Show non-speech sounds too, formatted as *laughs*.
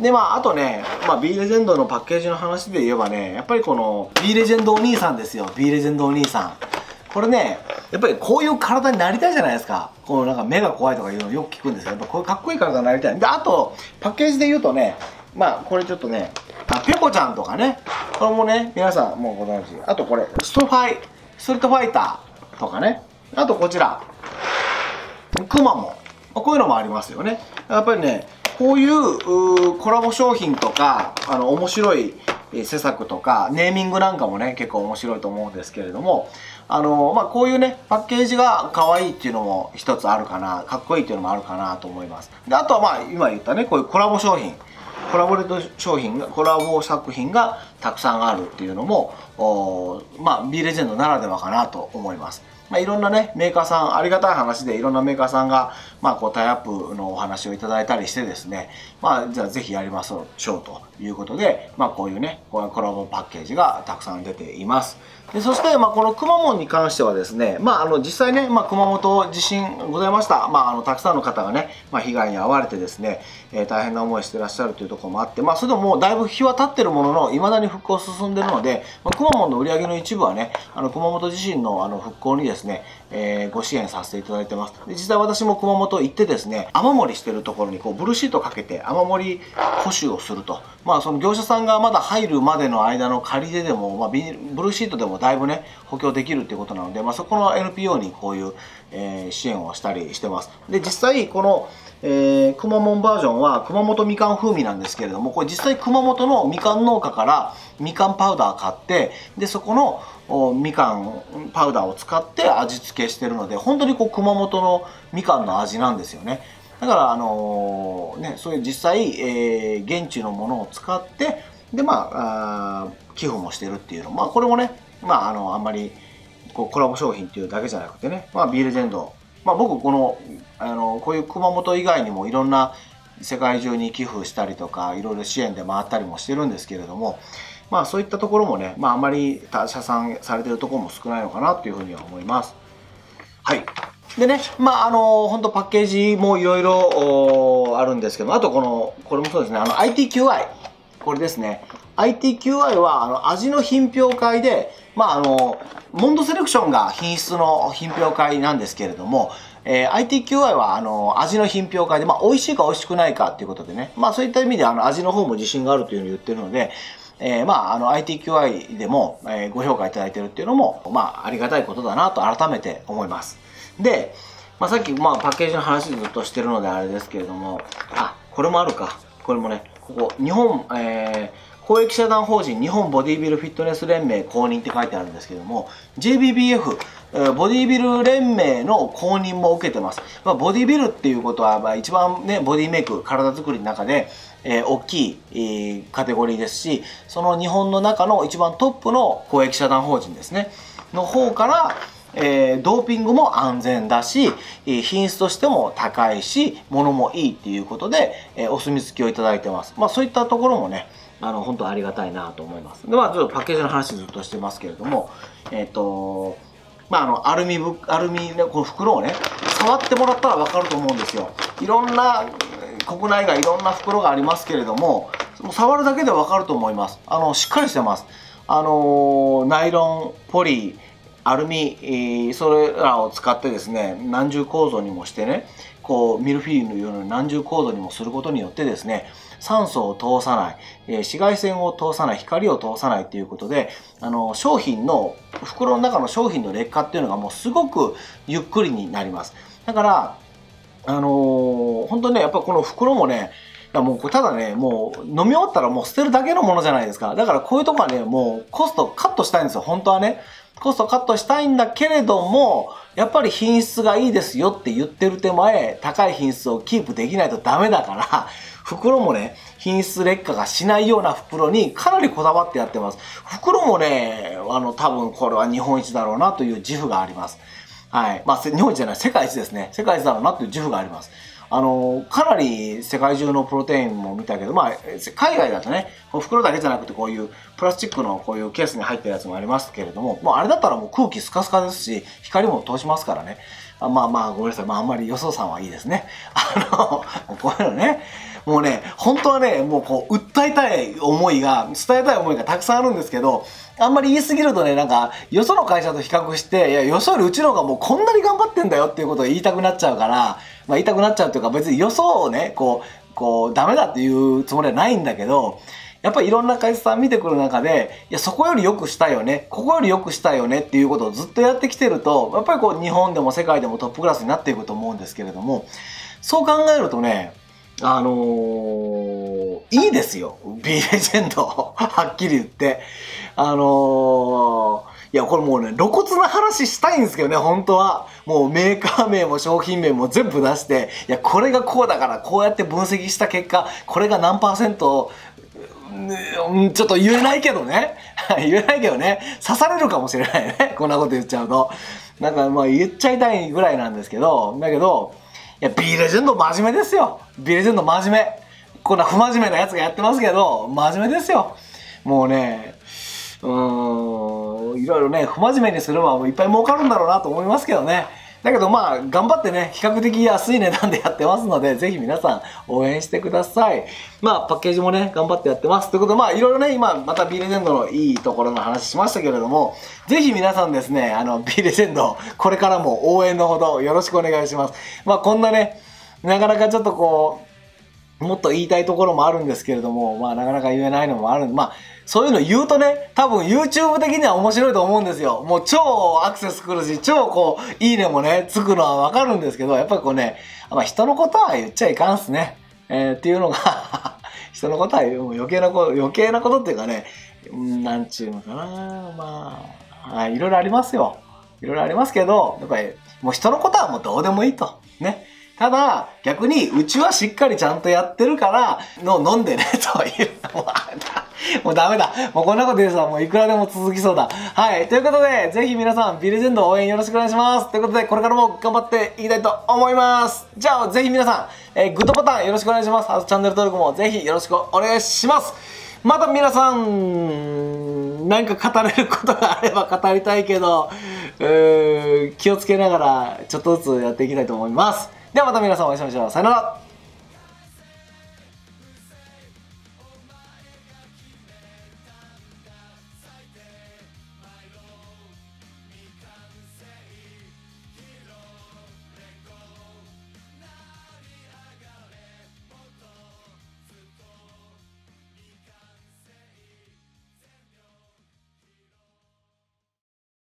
で、まあ、あとね、まあ、B レジェンドのパッケージの話で言えばね、やっぱりこの B レジェンドお兄さんですよ。B レジェンドお兄さん。これね、やっぱりこういう体になりたいじゃないですか。こうなんか目が怖いとかいうのよく聞くんですよ。やっぱこういうかっこいい体になりたい。で、あと、パッケージで言うとね、まあ、これちょっとね、あ、ペコちゃんとかね、これもね、皆さんもうご存知。あとこれ、ストファイ、ストリートファイターとかね。あとこちら、クマも。こういうのもありますよね。やっぱりね、こういうコラボ商品とか、あの、面白い施策とか、ネーミングなんかもね、結構面白いと思うんですけれども、あの、まあ、こういうね、パッケージが可愛いっていうのも一つあるかな、かっこいいっていうのもあるかなと思います。で、あとはまあ、今言ったね、こういうコラボ商品。コラボレート商品が、コラボ作品がたくさんあるっていうのも、まあ、B レジェンドならではかなと思います。まあ、いろんなね、メーカーさん、ありがたい話でいろんなメーカーさんが、まあ、こう、タイアップのお話をいただいたりしてですね、まあ、じゃあぜひやりましょうということで、まあ、こういうね、こういうコラボパッケージがたくさん出ています。でそして、まあ、このくまモンに関してはですね、まあ、あの実際ね、まあ、熊本地震ございました、まあ、あのたくさんの方がね、まあ、被害に遭われてですね、えー、大変な思いしてらっしゃるというところもあって、まあ、それでももうだいぶ日は経ってるもののいまだに復興進んでるので、まあ、くまモンの売り上げの一部はねあの熊本地震のあの復興にですね、えー、ご支援させていただいてますで実際私も熊本と行ってですね雨漏りしてるところにこうブルーシートかけて雨漏り補修をするとまあその業者さんがまだ入るまでの間の仮ででも、まあ、ブルーシートでもだいぶね補強できるっていうことなので、まあ、そこの NPO にこういう、えー、支援をしたりしてます。で、実際この、えー、熊本バージョンは熊本みかん風味なんですけれども、これ実際熊本のみかん農家からみかんパウダー買って、で、そこのみかんパウダーを使って味付けしてるので、本当にこう熊本のみかんの味なんですよね。だから、あのー、ね、そういう実際、えー、現地のものを使って、で、まあ、あ寄付もしてるっていうの。まあ、これもね、まあ、あの、あんまり、こう、コラボ商品っていうだけじゃなくてね、まあ、ビールジェンド。まあ、僕、この、あの、こういう熊本以外にもいろんな世界中に寄付したりとか、いろいろ支援で回ったりもしてるんですけれども、まあ、そういったところもね、まあ、あまり他社産されてるところも少ないのかなというふうには思います。はい。でね、まあ、あの、本当パッケージもいろいろあるんですけど、あとこの、これもそうですね、あの、ITQI。これですね。ITQI は、あの、味の品評会で、まあ、あの、モンドセレクションが品質の品評会なんですけれども、えー、ITQI は、あの、味の品評会で、まあ、美味しいか美味しくないかっていうことでね、まあ、そういった意味で、あの、味の方も自信があるというふうに言ってるので、えー、まあ、あの、ITQI でも、えー、ご評価いただいてるっていうのも、まあ、ありがたいことだなと改めて思います。で、まあ、さっき、まあ、パッケージの話ずっとしてるのであれですけれども、あ、これもあるか。これもね、ここ、日本、えー、公益社団法人日本ボディビルフィットネス連盟公認って書いてあるんですけども JBBF ボディビル連盟の公認も受けてます、まあ、ボディビルっていうことは、まあ、一番ねボディメイク体作りの中で、えー、大きい、えー、カテゴリーですしその日本の中の一番トップの公益社団法人ですねの方からえー、ドーピングも安全だし、え品質としても高いし、物もいいっていうことで、えー、お墨付きをいただいてます。まあそういったところもね、あの、本当ありがたいなと思います。で、まあ、ちょっとパッケージの話ずっとしてますけれども、えっ、ー、と、まあ、あの、アルミぶ、アルミのこの袋をね、触ってもらったらわかると思うんですよ。いろんな、国内外いろんな袋がありますけれども、触るだけでわかると思います。あの、しっかりしてます。あの、ナイロン、ポリ、アルミ、それらを使ってですね、何重構造にもしてね、こう、ミルフィーユのような何重構造にもすることによってですね、酸素を通さない、えー、紫外線を通さない、光を通さないということで、あの、商品の、袋の中の商品の劣化っていうのがもうすごくゆっくりになります。だから、あのー、本当ね、やっぱこの袋もね、もうただね、もう飲み終わったらもう捨てるだけのものじゃないですか。だからこういうとこはね、もうコストカットしたいんですよ、本当はね。コストカットしたいんだけれども、やっぱり品質がいいですよって言ってる手前、高い品質をキープできないとダメだから、袋もね、品質劣化がしないような袋にかなりこだわってやってます。袋もね、あの、多分これは日本一だろうなという自負があります。はい。まあ、日本一じゃない、世界一ですね。世界一だろうなという自負があります。あの、かなり世界中のプロテインも見たけど、まあ、海外だとね、袋だけじゃなくてこういうプラスチックのこういうケースに入ってるやつもありますけれども、もうあれだったらもう空気スカスカですし、光も通しますからね。あまあまあ、ごめんなさい。まああんまり予想さんはいいですね。*laughs* あの、こういうのね、もうね、本当はね、もうこう、訴えたい思いが、伝えたい思いがたくさんあるんですけど、あんまり言い過ぎるとね、なんか、よその会社と比較して、いや、よそよりうちの方がもうこんなに頑張ってんだよっていうことを言いたくなっちゃうから、まあ言いたくなっちゃうっていうか、別によそをね、こう、こう、ダメだっていうつもりはないんだけど、やっぱりいろんな会社さん見てくる中で、いや、そこより良くしたいよね、ここより良くしたいよねっていうことをずっとやってきてると、やっぱりこう、日本でも世界でもトップクラスになっていくと思うんですけれども、そう考えるとね、あのー、いいですよ。B レジェンド。はっきり言って。あのー、いや、これもうね、露骨な話したいんですけどね、本当は。もうメーカー名も商品名も全部出して、いや、これがこうだから、こうやって分析した結果、これが何パーセント、うん、ちょっと言えないけどね。*laughs* 言えないけどね。刺されるかもしれないね。*laughs* こんなこと言っちゃうと。なんかまあ言っちゃいたいぐらいなんですけど、だけど、いや、B レジェンド真面目ですよ。B レジェンド真面目。こんな不真面目なやつがやってますけど、真面目ですよ。もうね、うーん、いろいろね、不真面目にすればいっぱい儲かるんだろうなと思いますけどね。だけどまあ、頑張ってね、比較的安い値段でやってますので、ぜひ皆さん応援してください。まあ、パッケージもね、頑張ってやってます。ということで、まあ、いろいろね、今、また B レジェンドのいいところの話しましたけれども、ぜひ皆さんですね、あの、B レジェンド、これからも応援のほどよろしくお願いします。まあ、こんなね、なかなかちょっとこう、もっと言いたいところもあるんですけれども、まあなかなか言えないのもある。まあ、そういうの言うとね、多分 YouTube 的には面白いと思うんですよ。もう超アクセス来るし、超こう、いいねもね、つくのはわかるんですけど、やっぱりこうね、まあ人のことは言っちゃいかんっすね。えー、っていうのが *laughs* 人のことは余計なこと、余計なことっていうかね、なんちゅうのかな、まあ、はい、いろいろありますよ。いろいろありますけど、やっぱり、もう人のことはもうどうでもいいと。ね。ただ、逆に、うちはしっかりちゃんとやってるから、の、飲んでね、というのも *laughs* もうダメだ。もうこんなこと言うともういくらでも続きそうだ。はい。ということで、ぜひ皆さん、ビレジェンド応援よろしくお願いします。ということで、これからも頑張っていきたいと思います。じゃあ、ぜひ皆さん、えー、グッドボタンよろしくお願いします。あとチャンネル登録もぜひよろしくお願いします。また皆さん、何か語れることがあれば語りたいけど、気をつけながらちょっとずつやっていきたいと思います。ではまた皆さんお会いしましょう。さよなら